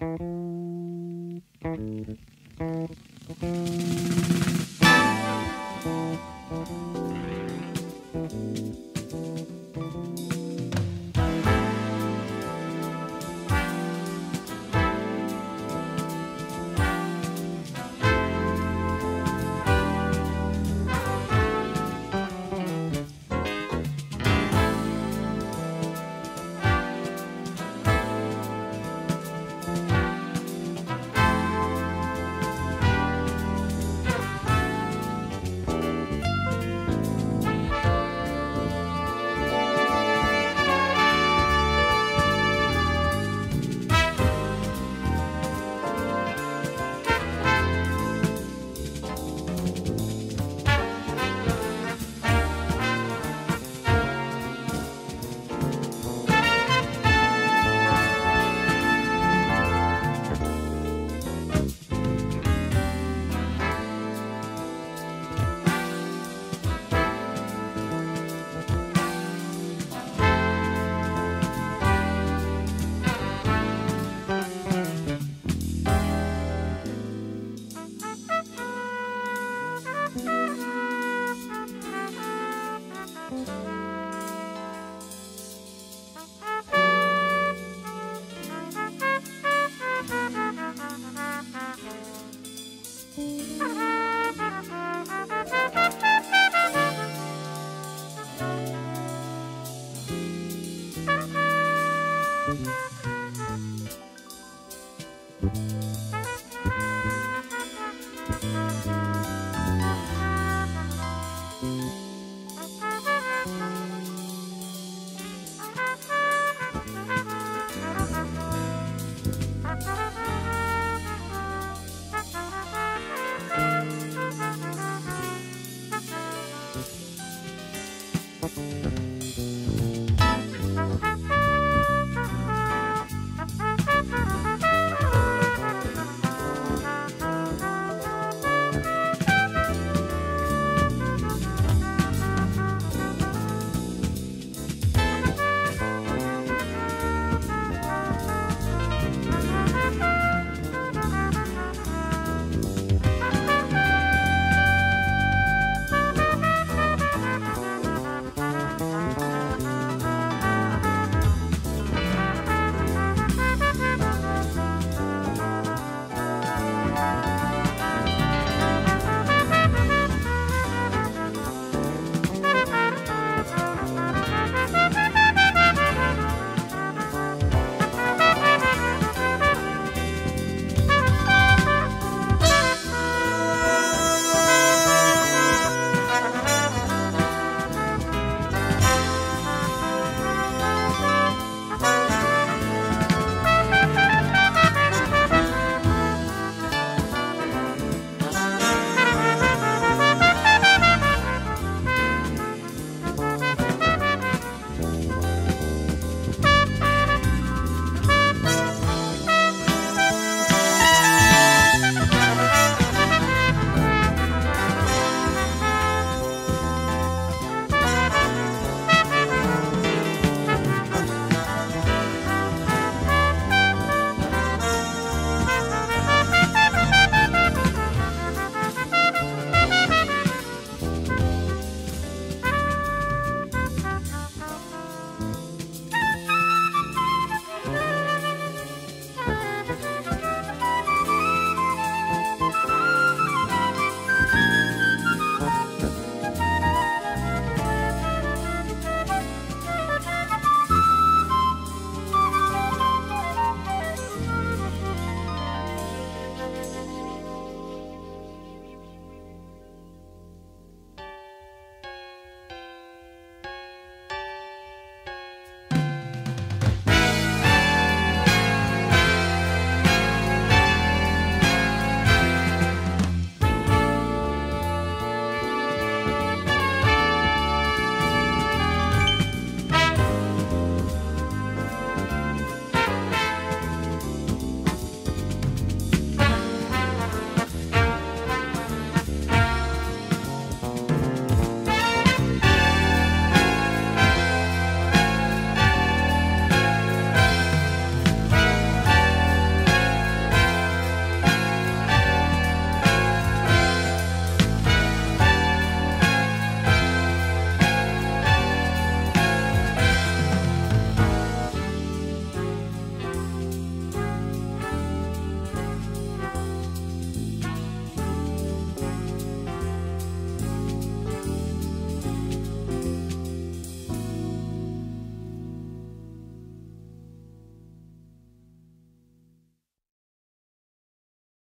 Thank you. Ha